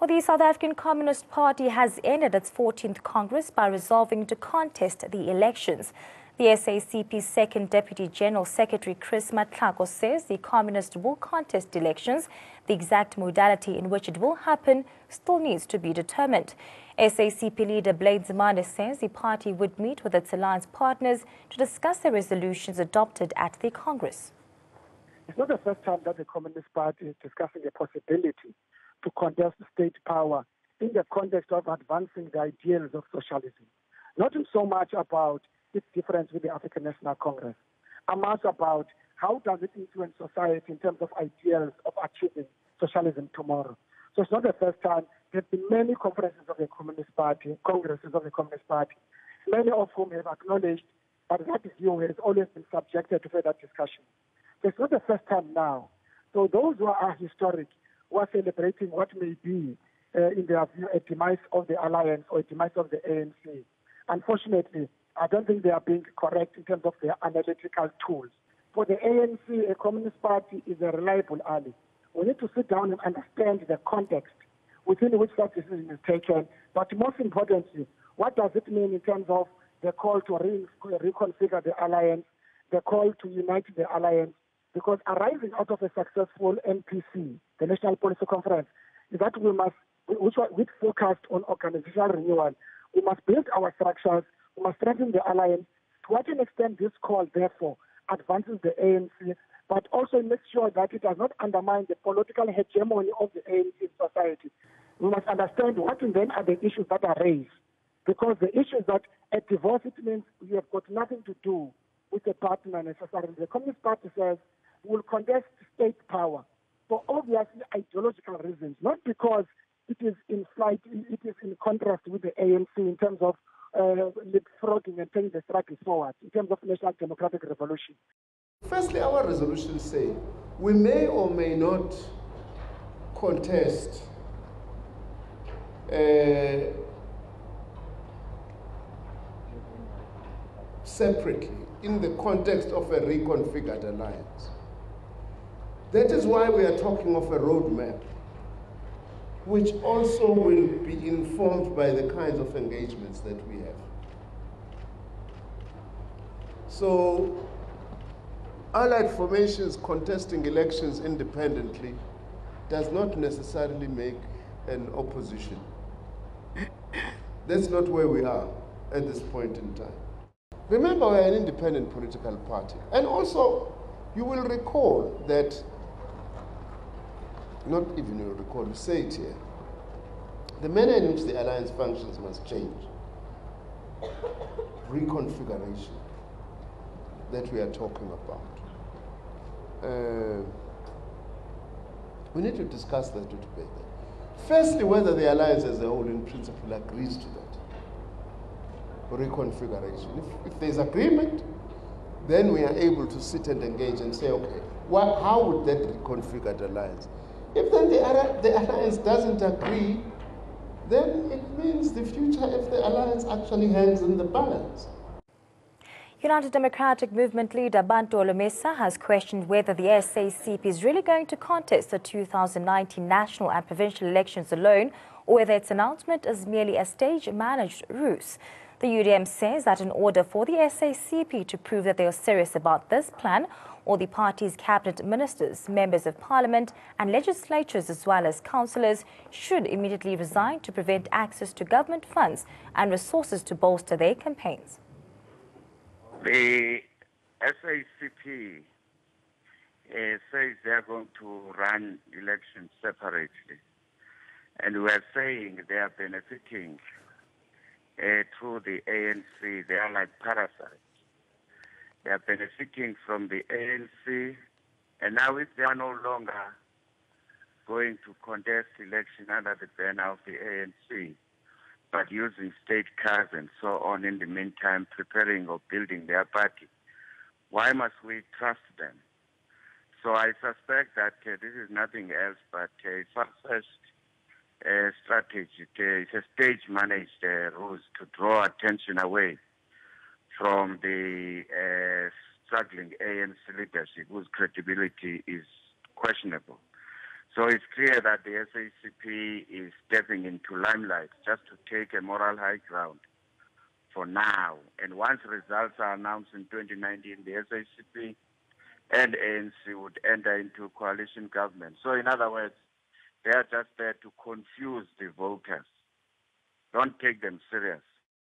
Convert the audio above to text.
Well, the South African Communist Party has ended its 14th Congress by resolving to contest the elections. The SACP's second Deputy General Secretary Chris Matlhako says the Communists will contest elections. The exact modality in which it will happen still needs to be determined. SACP leader Blade Nzimande says the party would meet with its alliance partners to discuss the resolutions adopted at the Congress. It's not the first time that the Communist Party is discussing the possibility contest state power in the context of advancing the ideals of socialism. Not so much about its difference with the African National Congress, much about how does it influence society in terms of ideals of achieving socialism tomorrow. So it's not the first time. There have been many conferences of the Communist Party, congresses of the Communist Party, many of whom have acknowledged that that view has always been subjected to further discussion. So it's not the first time now. So those who are historic who are celebrating what may be, uh, in their view, a demise of the alliance or a demise of the ANC. Unfortunately, I don't think they are being correct in terms of their analytical tools. For the ANC, a Communist Party is a reliable ally. We need to sit down and understand the context within which that decision is taken. But most importantly, what does it mean in terms of the call to re- reconfigure the alliance, the call to unite the alliance, because arising out of a successful NPC, the National Policy Conference, is that we must, which, which focused on organizational renewal, we must build our structures, we must strengthen the alliance. To what extent this call, therefore, advances the ANC, but also makes sure that it does not undermine the political hegemony of the ANC in society. We must understand what then are the issues that are raised. Because the issue is that a divorce, it means you have got nothing to do with a partner necessarily. The Communist Party says we will contest state power for obviously ideological reasons, not because it is in flight, it is in contrast with the ANC in terms of uh, leapfrogging and taking the struggle forward in terms of national democratic revolution. Firstly, our resolutions say we may or may not contest uh, separately in the context of a reconfigured alliance. That is why we are talking of a roadmap, which also will be informed by the kinds of engagements that we have. So, allied formations contesting elections independently does not necessarily make an opposition. That's not where we are at this point in time. Remember, we're an independent political party. And also, you will recall that not even you recall, you say it here. The manner in which the alliance functions must change. Reconfiguration that we are talking about. Uh, we need to discuss that together. Firstly, whether the alliance as a whole in principle agrees to that reconfiguration. If, if there's agreement, then we are able to sit and engage and say, okay, what, how would that reconfigured alliance if then the, the alliance doesn't agree, then it means the future if the alliance actually hangs in the balance. United Democratic Movement leader Bantu Holomisa has questioned whether the SACP is really going to contest the 2019 national and provincial elections alone or whether its announcement is merely a stage-managed ruse. The UDM says that in order for the SACP to prove that they are serious about this plan, all the party's cabinet ministers, members of parliament and legislatures as well as councillors should immediately resign to prevent access to government funds and resources to bolster their campaigns. The SACP uh, says they're going to run elections separately. And we are saying they are benefiting uh, through the ANC. They are like parasites. They are benefiting from the ANC. And now if they are no longer going to contest election under the banner of the ANC, but using state cars and so on in the meantime, preparing or building their party, why must we trust them? So I suspect that uh, this is nothing else but a first uh, strategy. It's a stage managed uh, ruse to draw attention away from the uh, struggling ANC leadership whose credibility is questionable. So it's clear that the SACP is stepping into limelight just to take a moral high ground for now. And once results are announced in 2019, the SACP and ANC would enter into coalition government. So in other words, they are just there to confuse the voters. Don't take them serious.